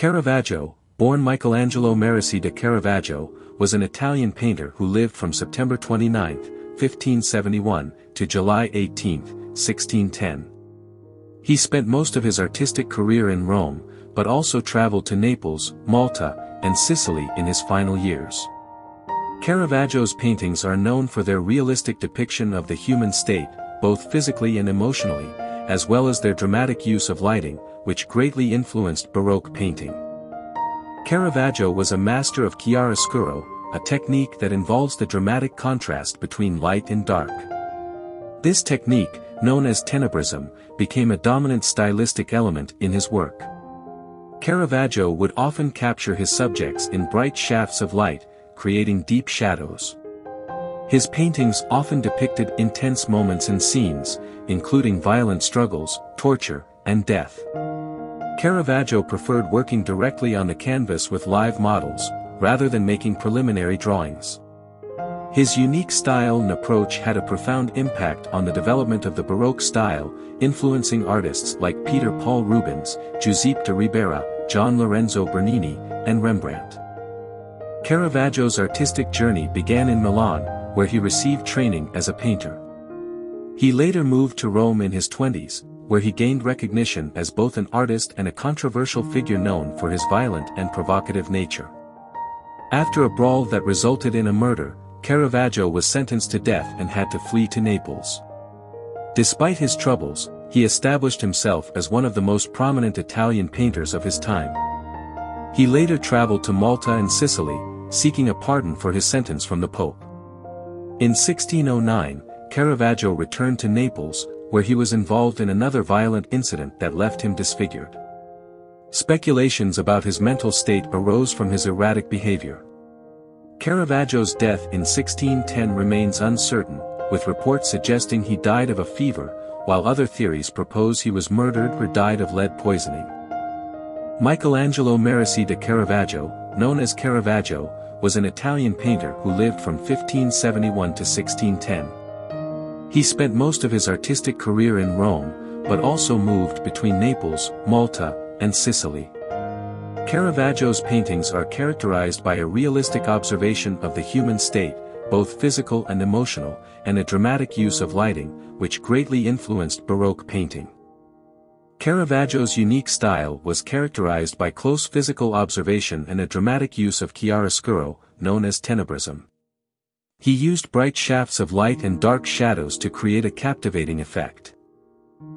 Caravaggio, born Michelangelo Merisi da Caravaggio, was an Italian painter who lived from September 29, 1571, to July 18, 1610. He spent most of his artistic career in Rome, but also traveled to Naples, Malta, and Sicily in his final years. Caravaggio's paintings are known for their realistic depiction of the human state, both physically and emotionally, as well as their dramatic use of lighting, which greatly influenced Baroque painting. Caravaggio was a master of chiaroscuro, a technique that involves the dramatic contrast between light and dark. This technique, known as tenebrism, became a dominant stylistic element in his work. Caravaggio would often capture his subjects in bright shafts of light, creating deep shadows. His paintings often depicted intense moments and scenes, including violent struggles, torture, and death. Caravaggio preferred working directly on the canvas with live models, rather than making preliminary drawings. His unique style and approach had a profound impact on the development of the Baroque style, influencing artists like Peter Paul Rubens, Giuseppe de Ribera, Gian Lorenzo Bernini, and Rembrandt. Caravaggio's artistic journey began in Milan, where he received training as a painter. He later moved to Rome in his 20s, where he gained recognition as both an artist and a controversial figure known for his violent and provocative nature. After a brawl that resulted in a murder, Caravaggio was sentenced to death and had to flee to Naples. Despite his troubles, he established himself as one of the most prominent Italian painters of his time. He later traveled to Malta and Sicily, seeking a pardon for his sentence from the Pope. In 1609, Caravaggio returned to Naples, where he was involved in another violent incident that left him disfigured. Speculations about his mental state arose from his erratic behavior. Caravaggio's death in 1610 remains uncertain, with reports suggesting he died of a fever, while other theories propose he was murdered or died of lead poisoning. Michelangelo Merisi da Caravaggio, known as Caravaggio, was an Italian painter who lived from 1571 to 1610. He spent most of his artistic career in Rome, but also moved between Naples, Malta, and Sicily. Caravaggio's paintings are characterized by a realistic observation of the human state, both physical and emotional, and a dramatic use of lighting, which greatly influenced Baroque painting. Caravaggio's unique style was characterized by close physical observation and a dramatic use of chiaroscuro, known as tenebrism. He used bright shafts of light and dark shadows to create a captivating effect.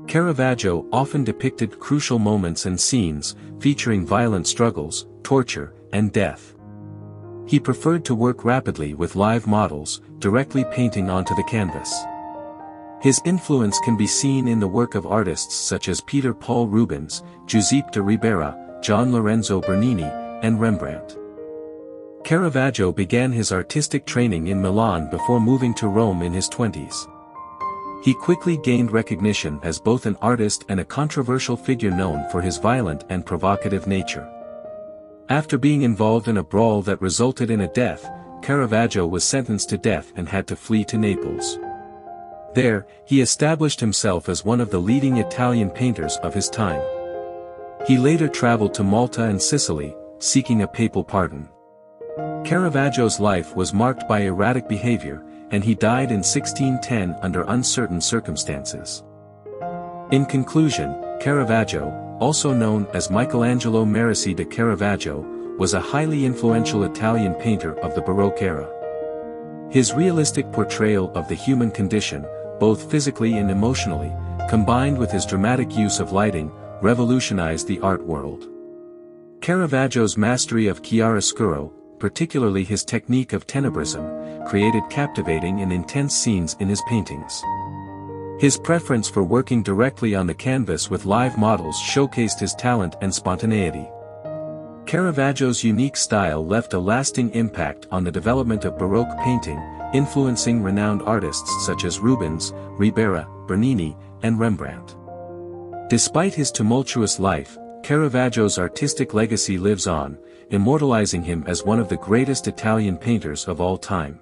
Caravaggio often depicted crucial moments and scenes, featuring violent struggles, torture, and death. He preferred to work rapidly with live models, directly painting onto the canvas. His influence can be seen in the work of artists such as Peter Paul Rubens, Giuseppe de Ribera, Gian Lorenzo Bernini, and Rembrandt. Caravaggio began his artistic training in Milan before moving to Rome in his 20s. He quickly gained recognition as both an artist and a controversial figure known for his violent and provocative nature. After being involved in a brawl that resulted in a death, Caravaggio was sentenced to death and had to flee to Naples. There, he established himself as one of the leading Italian painters of his time. He later traveled to Malta and Sicily, seeking a papal pardon. Caravaggio's life was marked by erratic behavior, and he died in 1610 under uncertain circumstances. In conclusion, Caravaggio, also known as Michelangelo Merisi da Caravaggio, was a highly influential Italian painter of the Baroque era. His realistic portrayal of the human condition, both physically and emotionally, combined with his dramatic use of lighting, revolutionized the art world. Caravaggio's mastery of chiaroscuro, particularly his technique of tenebrism, created captivating and intense scenes in his paintings. His preference for working directly on the canvas with live models showcased his talent and spontaneity. Caravaggio's unique style left a lasting impact on the development of Baroque painting, influencing renowned artists such as Rubens, Ribera, Bernini, and Rembrandt. Despite his tumultuous life, Caravaggio's artistic legacy lives on, immortalizing him as one of the greatest Italian painters of all time.